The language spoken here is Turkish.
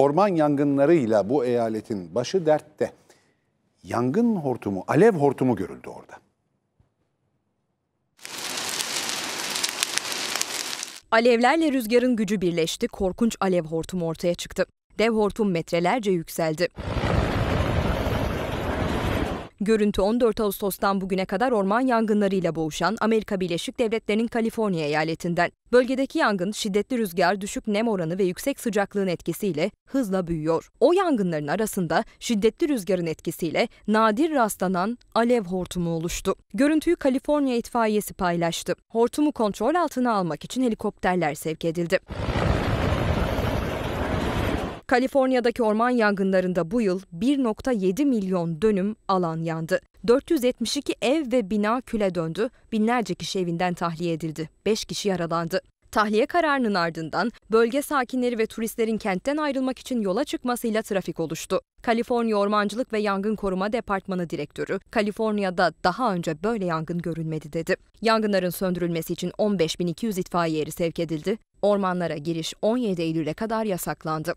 Orman yangınlarıyla bu eyaletin başı dertte. Yangın hortumu, alev hortumu görüldü orada. Alevlerle rüzgarın gücü birleşti, korkunç alev hortumu ortaya çıktı. Dev hortum metrelerce yükseldi. Görüntü 14 Ağustos'tan bugüne kadar orman yangınlarıyla boğuşan Amerika Birleşik Devletleri'nin Kaliforniya eyaletinden. Bölgedeki yangın şiddetli rüzgar, düşük nem oranı ve yüksek sıcaklığın etkisiyle hızla büyüyor. O yangınların arasında şiddetli rüzgarın etkisiyle nadir rastlanan alev hortumu oluştu. Görüntüyü Kaliforniya itfaiyesi paylaştı. Hortumu kontrol altına almak için helikopterler sevk edildi. Kaliforniya'daki orman yangınlarında bu yıl 1.7 milyon dönüm alan yandı. 472 ev ve bina küle döndü. Binlerce kişi evinden tahliye edildi. 5 kişi yaralandı. Tahliye kararının ardından bölge sakinleri ve turistlerin kentten ayrılmak için yola çıkmasıyla trafik oluştu. Kaliforniya Ormancılık ve Yangın Koruma Departmanı Direktörü, Kaliforniya'da daha önce böyle yangın görülmedi dedi. Yangınların söndürülmesi için 15.200 itfaiye sevk edildi. Ormanlara giriş 17 Eylül'e kadar yasaklandı.